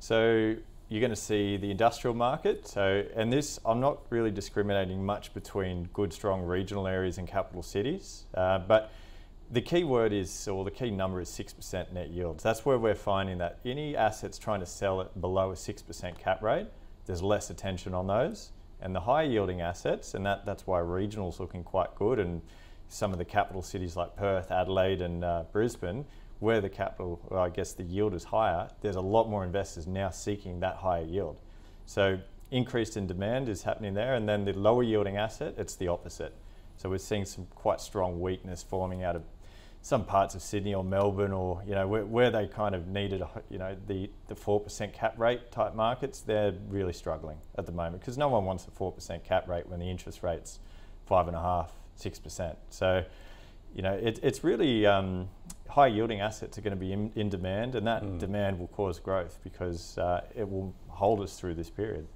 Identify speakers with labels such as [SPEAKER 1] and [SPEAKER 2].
[SPEAKER 1] So you're going to see the industrial market. So, and this, I'm not really discriminating much between good, strong regional areas and capital cities, uh, but the key word is, or the key number is 6% net yields. That's where we're finding that any assets trying to sell it below a 6% cap rate, there's less attention on those. And the high yielding assets, and that, that's why regional's looking quite good, and some of the capital cities like Perth, Adelaide, and uh, Brisbane, where the capital, well, I guess the yield is higher, there's a lot more investors now seeking that higher yield. So increased in demand is happening there, and then the lower yielding asset, it's the opposite. So we're seeing some quite strong weakness forming out of some parts of Sydney or Melbourne, or you know where, where they kind of needed, you know, the the four percent cap rate type markets, they're really struggling at the moment because no one wants a four percent cap rate when the interest rate's five and a half, six percent. So you know, it, it's really um, high yielding assets are going to be in, in demand, and that mm. demand will cause growth because uh, it will hold us through this period.